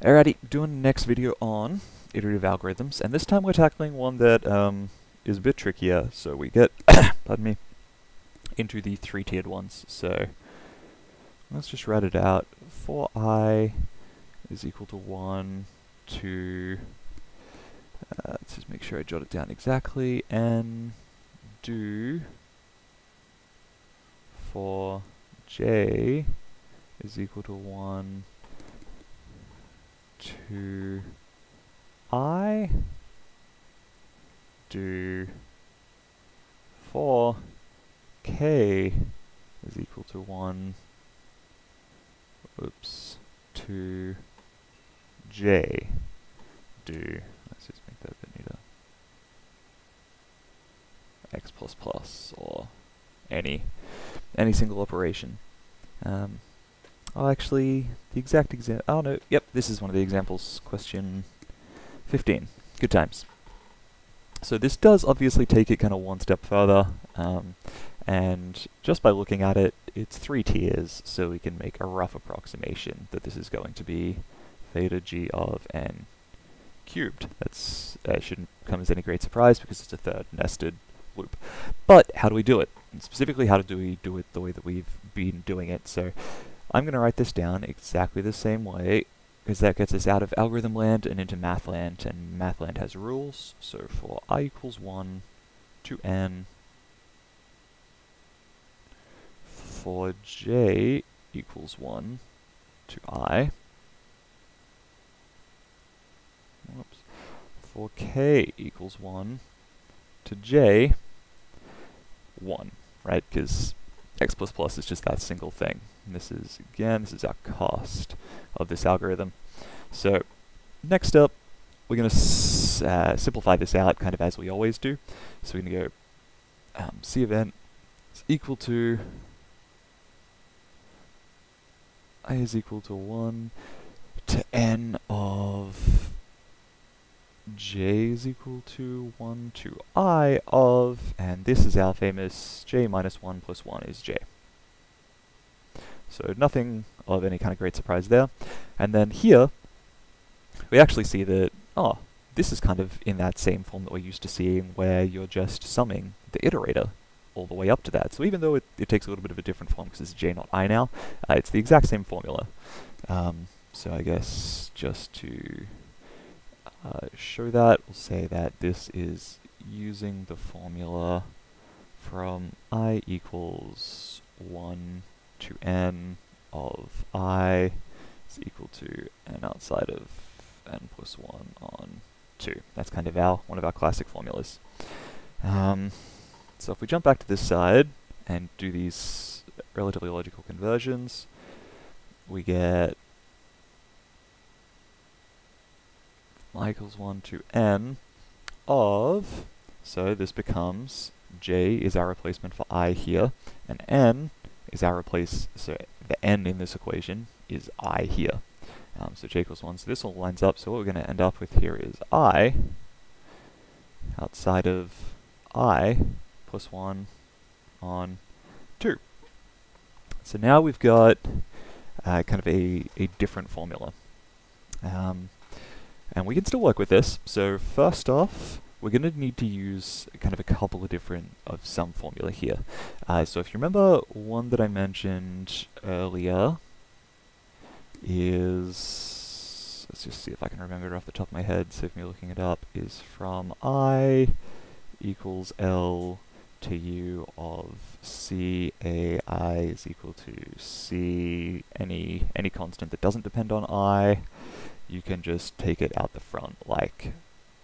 Alrighty, doing the next video on iterative algorithms, and this time we're tackling one that um, is a bit trickier, so we get, pardon me, into the three-tiered ones. So let's just write it out. For i is equal to 1 to, uh, let's just make sure I jot it down exactly, and do for j is equal to 1 to i do for k is equal to 1 oops to j. Do let's just make that a bit neater. X plus plus or any any single operation. Um, Actually, the exact example. Oh no, yep, this is one of the examples. Question 15. Good times. So this does obviously take it kind of one step further, um, and just by looking at it, it's three tiers, so we can make a rough approximation that this is going to be theta g of n cubed. That's uh, shouldn't come as any great surprise because it's a third nested loop. But how do we do it? And specifically, how do we do it the way that we've been doing it? So I'm going to write this down exactly the same way, because that gets us out of algorithm land and into math land, and math land has rules. So for i equals 1 to n, for j equals 1 to i, whoops, for k equals 1 to j, 1, right? Because x plus plus is just that single thing. And this is, again, this is our cost of this algorithm. So next up, we're going to uh, simplify this out kind of as we always do. So we're going to go um, C event is equal to i is equal to 1 to n of j is equal to 1 to i of, and this is our famous j minus 1 plus 1 is j. So nothing of any kind of great surprise there. And then here, we actually see that, oh, this is kind of in that same form that we're used to seeing where you're just summing the iterator all the way up to that. So even though it, it takes a little bit of a different form because it's j not i now, uh, it's the exact same formula. Um, so I guess just to uh, show that, we'll say that this is using the formula from i equals 1 to n of i is equal to n outside of n plus 1 on 2. That's kind of our one of our classic formulas. Um, so if we jump back to this side and do these relatively logical conversions, we get i equals 1 to n of, so this becomes j is our replacement for i here, and n is our replace, so the n in this equation is i here. Um, so j equals 1, so this all lines up, so what we're going to end up with here is i outside of i plus 1 on 2. So now we've got uh, kind of a, a different formula. Um, and we can still work with this. So first off, we're going to need to use kind of a couple of different of some formula here. Uh, so if you remember one that I mentioned earlier is, let's just see if I can remember it off the top of my head, save me looking it up, is from i equals l to u of c a i is equal to c any any constant that doesn't depend on i you can just take it out the front like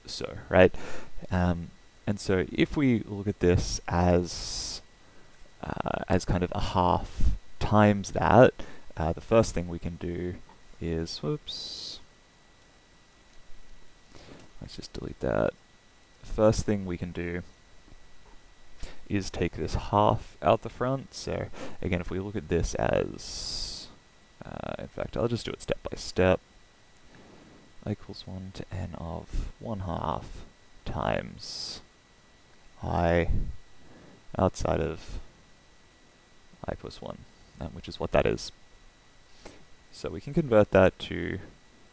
so, right? Um, and so if we look at this as uh, as kind of a half times that, uh, the first thing we can do is, whoops, let's just delete that. First thing we can do is take this half out the front. So again, if we look at this as, uh, in fact, I'll just do it step by step equals 1 to n of 1 half times i outside of i plus 1, um, which is what that is. So we can convert that to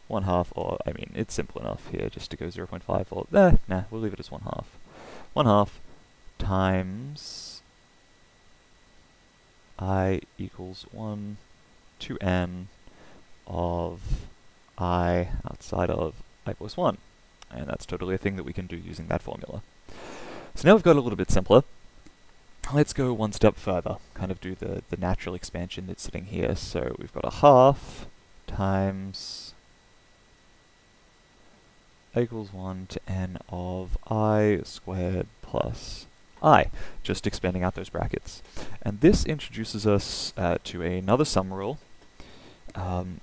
1 half, or, I mean, it's simple enough here just to go 0 0.5, or, eh, nah, we'll leave it as 1 half. 1 half times i equals 1 to n of i outside of i plus 1. And that's totally a thing that we can do using that formula. So now we've got a little bit simpler. Let's go one step further, kind of do the, the natural expansion that's sitting here. So we've got a half times i equals 1 to n of i squared plus i, just expanding out those brackets. And this introduces us uh, to another sum rule, um,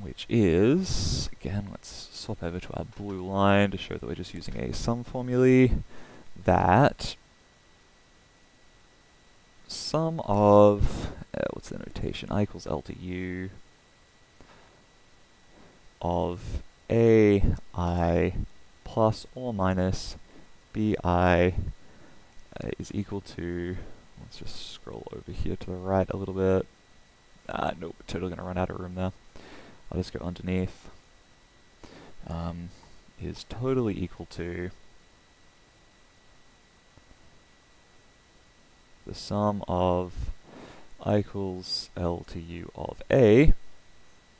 which is, again, let's swap over to our blue line to show that we're just using a sum formulae, that sum of, uh, what's the notation, i equals l to u of a i plus or minus bi uh, is equal to, let's just scroll over here to the right a little bit. Ah, nope, totally going to run out of room there. I'll just go underneath. Um, is totally equal to the sum of i equals L to U of A,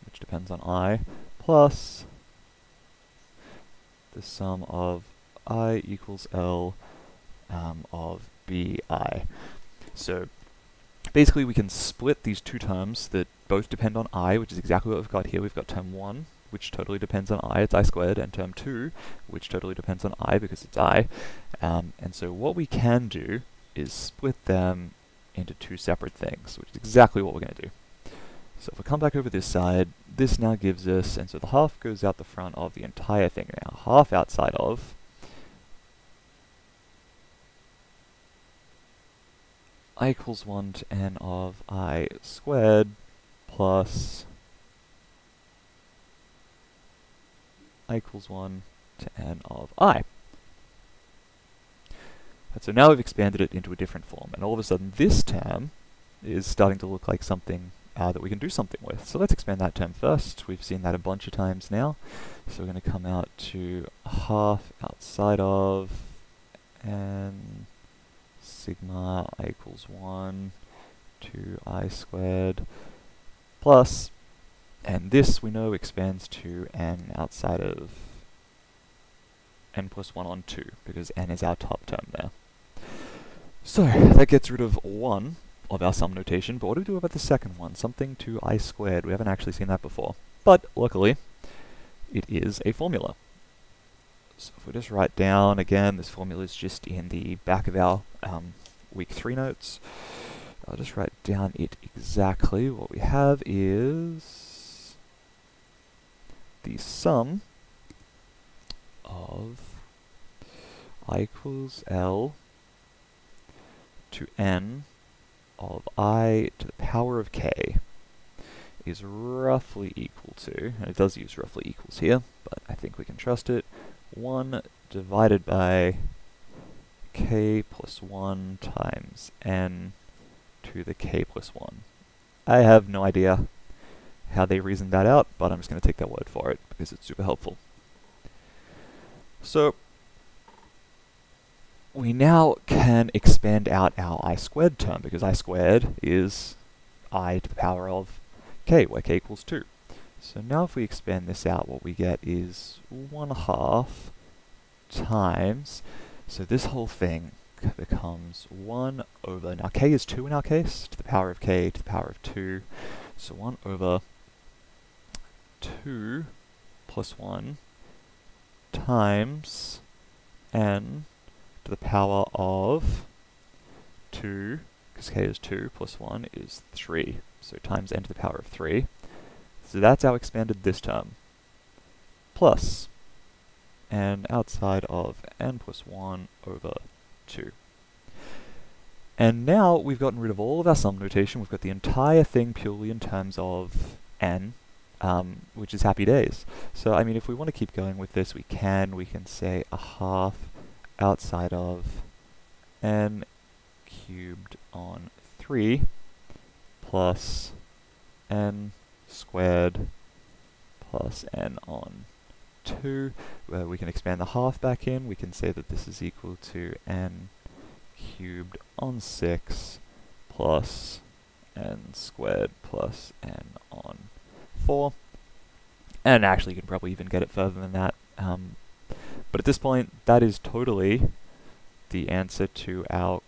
which depends on I, plus the sum of i equals L um, of bi. So basically we can split these two terms that both depend on i, which is exactly what we've got here. We've got term 1, which totally depends on i, it's i squared, and term 2, which totally depends on i because it's i. Um, and so what we can do is split them into two separate things, which is exactly what we're going to do. So if we come back over this side, this now gives us, and so the half goes out the front of the entire thing now, half outside of i equals 1 to n of i squared plus i equals 1 to n of i. And so now we've expanded it into a different form, and all of a sudden this term is starting to look like something uh, that we can do something with. So let's expand that term first. We've seen that a bunch of times now. So we're going to come out to half outside of n sigma i equals 1 to i squared plus, and this we know expands to n outside of n plus 1 on 2, because n is our top term there. So, that gets rid of 1 of our sum notation, but what do we do about the second one? Something to i squared. We haven't actually seen that before. But, luckily, it is a formula. So if we just write down, again, this formula is just in the back of our um, week 3 notes. I'll just write down it exactly. What we have is the sum of i equals L to n of i to the power of k is roughly equal to, and it does use roughly equals here, but I think we can trust it, 1 divided by k plus 1 times n to the k plus 1. I have no idea how they reasoned that out, but I'm just going to take their word for it because it's super helpful. So we now can expand out our i squared term, because i squared is i to the power of k, where k equals 2. So now if we expand this out, what we get is 1 half times, so this whole thing becomes 1 over, now k is 2 in our case, to the power of k to the power of 2, so 1 over 2 plus 1 times n to the power of 2, because k is 2, plus 1 is 3. So times n to the power of 3. So that's how expanded this term. Plus, and outside of n plus 1 over 2. And now we've gotten rid of all of our sum notation. We've got the entire thing purely in terms of n, um, which is happy days. So, I mean, if we want to keep going with this, we can. We can say a half outside of n cubed on 3 plus n squared plus n on 2. Where we can expand the half back in. We can say that this is equal to n cubed on 6 plus n squared plus n on 4. And actually, you can probably even get it further than that. Um, but at this point, that is totally the answer to our...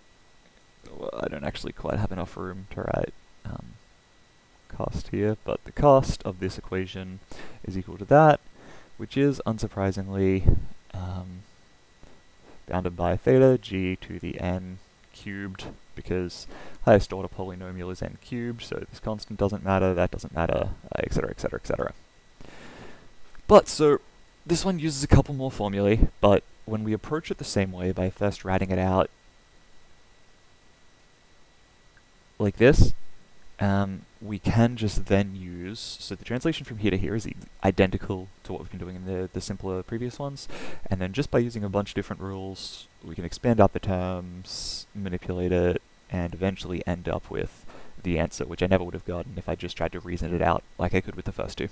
Well, I don't actually quite have enough room to write cost here, but the cost of this equation is equal to that, which is, unsurprisingly, um, bounded by theta g to the n cubed, because highest order polynomial is n cubed, so this constant doesn't matter, that doesn't matter, etc., etc., etc. But, so, this one uses a couple more formulae, but when we approach it the same way by first writing it out like this, um, we can just then use, so the translation from here to here is identical to what we've been doing in the, the simpler previous ones, and then just by using a bunch of different rules, we can expand out the terms, manipulate it, and eventually end up with the answer, which I never would have gotten if I just tried to reason it out like I could with the first two.